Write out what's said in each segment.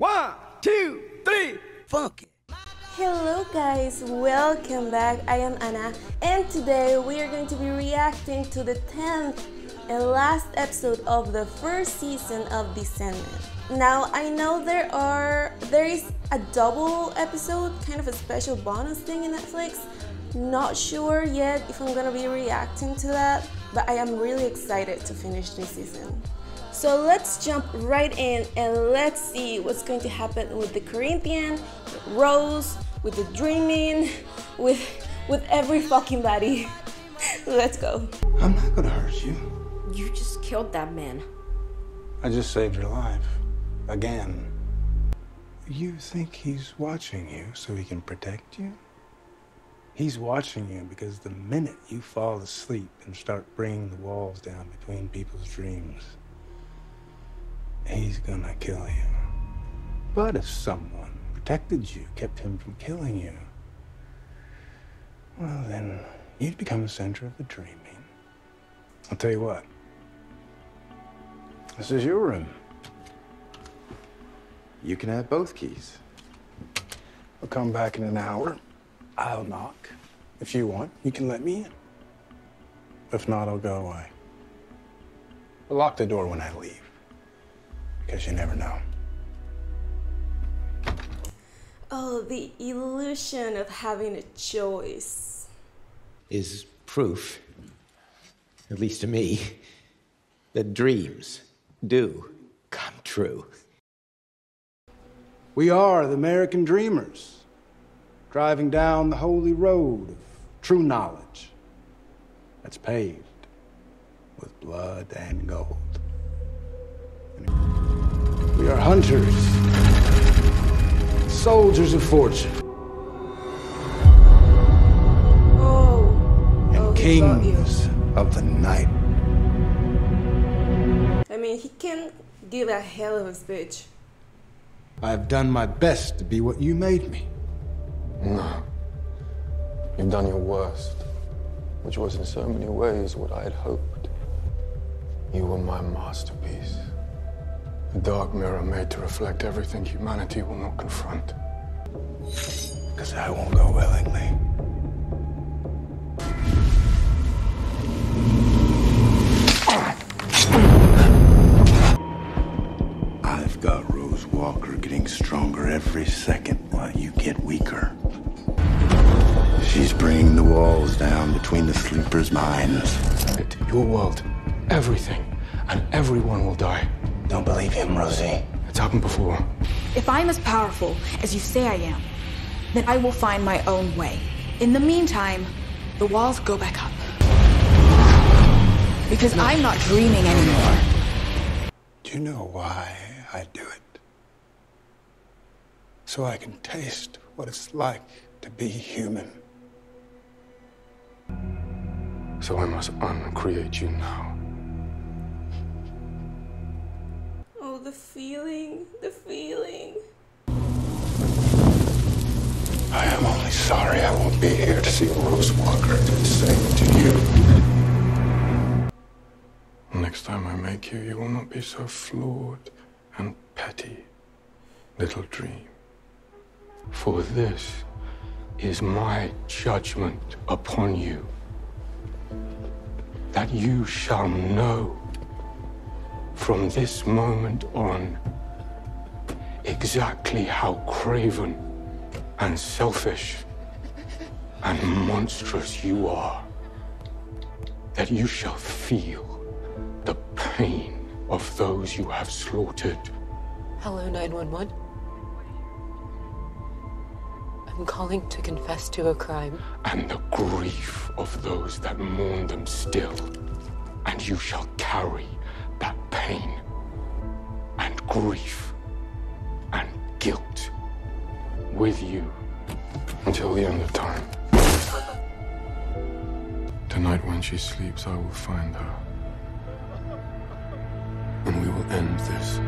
One, two, three, funk it. Hello guys, welcome back. I am Ana and today we are going to be reacting to the 10th and last episode of the first season of the Sandman. Now I know there are there is a double episode, kind of a special bonus thing in Netflix. Not sure yet if I'm gonna be reacting to that, but I am really excited to finish this season. So let's jump right in and let's see what's going to happen with the Corinthian, with Rose, with the Dreaming, with with every fucking body. let's go. I'm not gonna hurt you. You just killed that man. I just saved your life. Again. You think he's watching you so he can protect you? He's watching you because the minute you fall asleep and start bringing the walls down between people's dreams, he's gonna kill you. But if someone protected you, kept him from killing you, well, then you'd become the center of the dreaming. I'll tell you what. This is your room. You can have both keys. I'll come back in an hour. I'll knock. If you want, you can let me in. If not, I'll go away. But lock the door when I leave. Because you never know. Oh, the illusion of having a choice. is proof, at least to me, that dreams do come true. We are the American dreamers, driving down the holy road of true knowledge that's paved with blood and gold. We are hunters, soldiers of fortune, Oh, and oh, he got you. kings of the night. I mean, he can give a hell of a speech. I have done my best to be what you made me. No. You've done your worst, which was in so many ways what I had hoped. You were my masterpiece. A dark mirror made to reflect everything humanity will not confront. Because I won't go willingly. I've got Rose Walker getting stronger every second while you get weaker. She's bringing the walls down between the sleepers' minds. Your world, everything, and everyone will die. Don't believe him, Rosie. It's happened before. If I'm as powerful as you say I am, then I will find my own way. In the meantime, the walls go back up. Because I'm not dreaming anymore. Do you know why I do it? So I can taste what it's like to be human. So I must uncreate you now. The feeling, the feeling. I am only sorry I won't be here to see Rose Walker do the same to you. Next time I make you, you will not be so flawed and petty, little dream. For this is my judgment upon you. That you shall know from this moment on exactly how craven and selfish and monstrous you are. That you shall feel the pain of those you have slaughtered. Hello, 911. I'm calling to confess to a crime. and the grief of those that mourn them still. And you shall carry that pain and grief and guilt with you until the end of time. Tonight, when she sleeps, I will find her. And we will end this.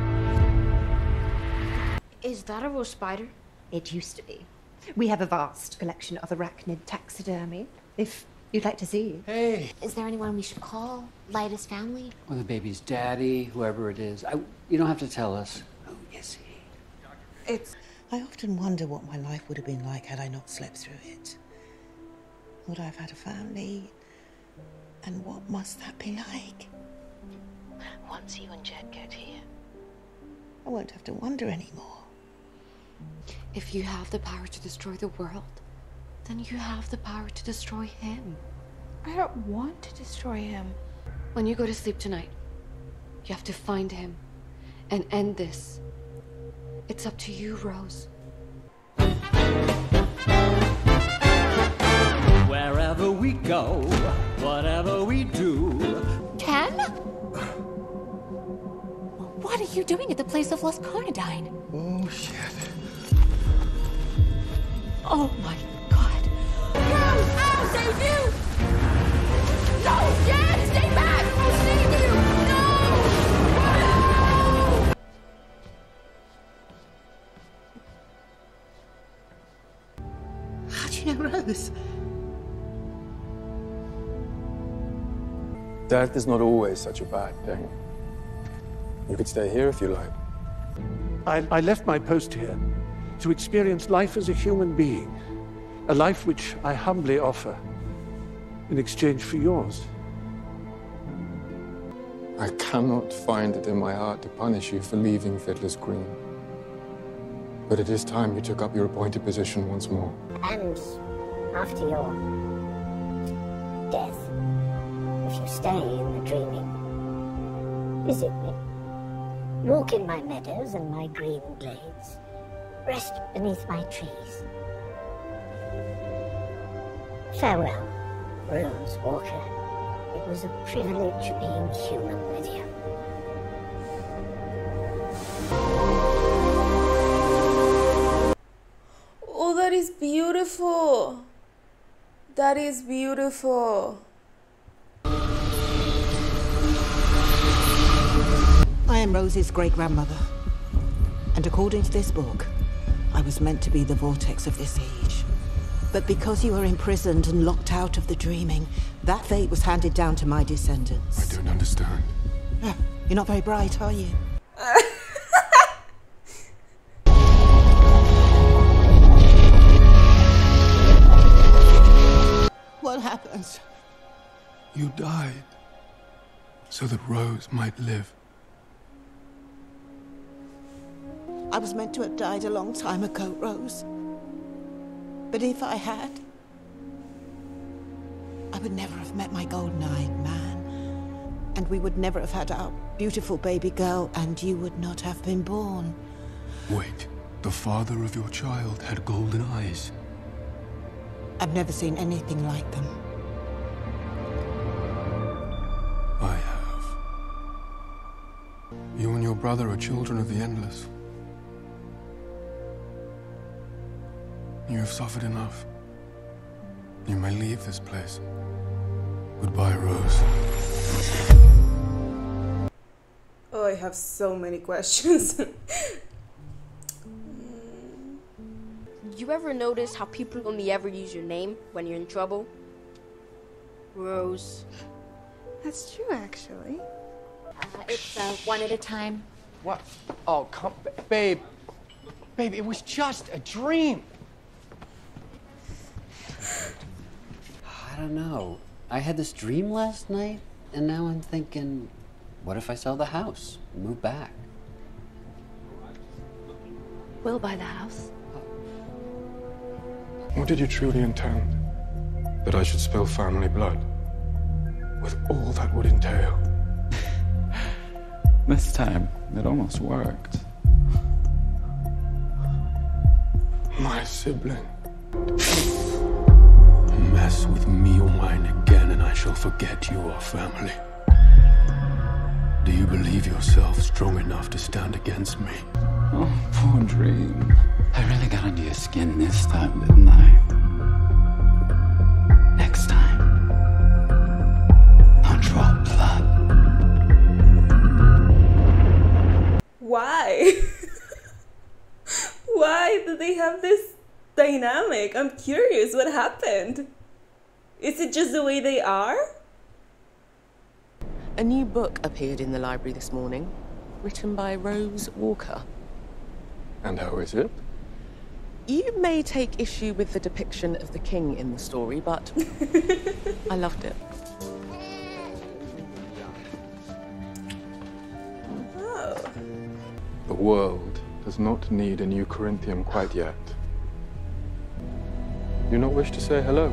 Is that a real spider? It used to be. We have a vast collection of arachnid taxidermy. If you'd like to see. Hey. Is there anyone we should call? Lyta's family? Or the baby's daddy, whoever it is. I, you don't have to tell us. Oh, Who is he? it's. I often wonder what my life would have been like had I not slept through it. Would I have had a family? And what must that be like? Once you and Jed get here, I won't have to wonder anymore. If you have the power to destroy the world, then you have the power to destroy him. I don't want to destroy him. When you go to sleep tonight, you have to find him and end this. It's up to you, Rose. Wherever we go, whatever we do. Ken? What are you doing at the place of Lost Carnadine? Oh, shit. Death is not always such a bad thing. You could stay here if you like. I, I left my post here to experience life as a human being, a life which I humbly offer in exchange for yours. I cannot find it in my heart to punish you for leaving Fiddler's Green. But it is time you took up your appointed position once more. And after your death, if you stay in the dreaming, visit me. Walk in my meadows and my green glades. Rest beneath my trees. Farewell, Rose Walker. It was a privilege being human with you. Oh, that is beautiful. That is beautiful. Am Rose's great grandmother. And according to this book, I was meant to be the vortex of this age. But because you were imprisoned and locked out of the dreaming, that fate was handed down to my descendants. I don't understand. You're not very bright, are you? what happens? You died so that Rose might live. I was meant to have died a long time ago, Rose. But if I had, I would never have met my golden eyed man. And we would never have had our beautiful baby girl, and you would not have been born. Wait, the father of your child had golden eyes. I've never seen anything like them. I have. You and your brother are children of the Endless. You have suffered enough. You may leave this place. Goodbye, Rose. Oh, I have so many questions. You ever notice how people only ever use your name when you're in trouble? Rose. That's true, actually. Uh, it's uh, one at a time. What? Oh, come, babe. Babe, it was just a dream. Don't know. I had this dream last night, and now I'm thinking, what if I sell the house, and move back? We'll buy the house. What did you truly intend? That I should spill family blood? With all that would entail? This time, it almost worked. My sibling. Forget you are family. Do you believe yourself strong enough to stand against me? Oh, poor dream. I really got under your skin this time, didn't I? Next time, I'll drop blood. Why? Why do they have this dynamic? I'm curious what happened. Is it just the way they are? A new book appeared in the library this morning, written by Rose Walker. And how is it? You may take issue with the depiction of the king in the story, but I loved it. Oh. The world does not need a new Corinthian quite yet. You not wish to say hello?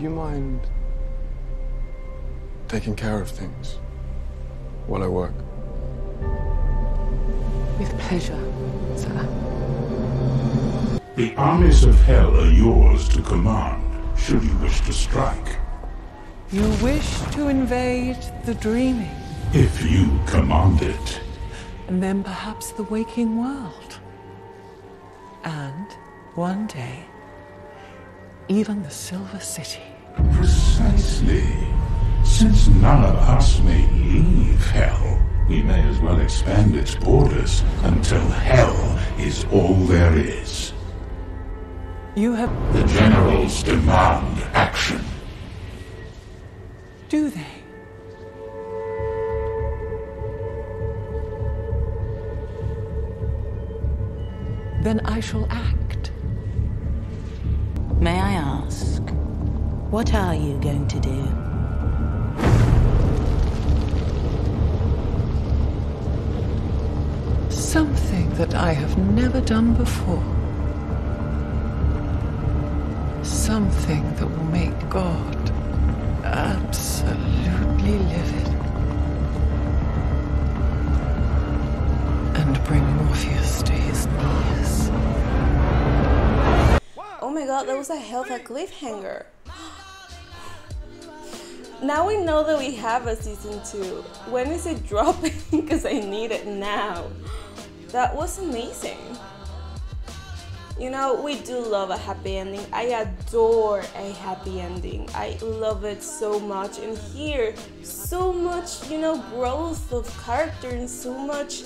Would you mind taking care of things while I work? With pleasure, sir. The armies of hell are yours to command, should you wish to strike. You wish to invade the dreaming, If you command it. and then perhaps the waking world. And one day, even the Silver City. Precisely. Since none of us may leave hell, we may as well expand its borders until hell is all there is. You have. The generals demand action. Do they? Then I shall act. What are you going to do? Something that I have never done before. Something that will make God absolutely livid. And bring Morpheus to his knees. Oh my god, that was a hell of a cliffhanger. Now we know that we have a season two. When is it dropping? Because I need it now. That was amazing. You know, we do love a happy ending. I adore a happy ending. I love it so much. And here, so much, you know, growth of character and so much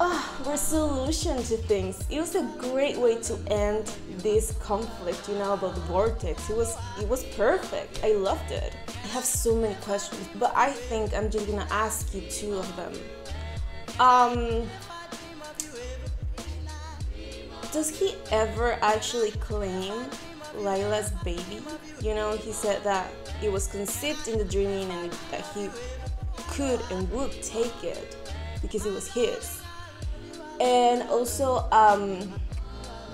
ah, resolution to things. It was a great way to end this conflict, you know, about the vortex. It was it was perfect. I loved it. I have so many questions, but I think I'm just gonna ask you two of them. Um does he ever actually claim Lila's baby? You know, he said that it was conceived in the dreaming and that he could and would take it because it was his. And also, um,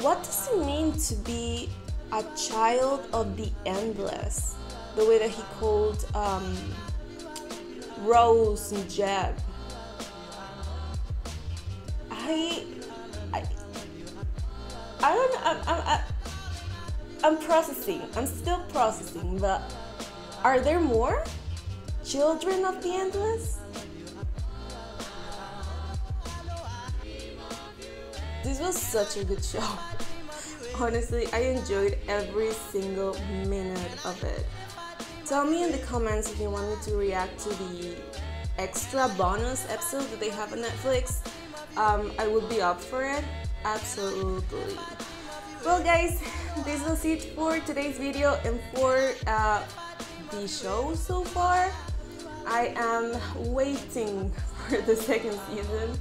what does it mean to be a child of the endless? The way that he called um, Rose and Jed. I, I, I don't know. I'm, I'm, I'm processing. I'm still processing. But are there more children of the endless? This was such a good show. Honestly, I enjoyed every single minute of it. Tell me in the comments if you want me to react to the extra bonus episode that they have on Netflix. Um, I would be up for it. Absolutely. Well, guys, this was it for today's video and for uh, the show so far. I am waiting for the second season.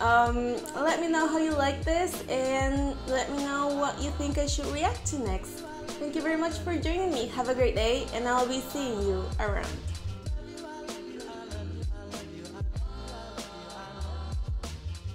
Um, let me know how you like this and let me know what you think I should react to next. Thank you very much for joining me. Have a great day and I'll be seeing you around.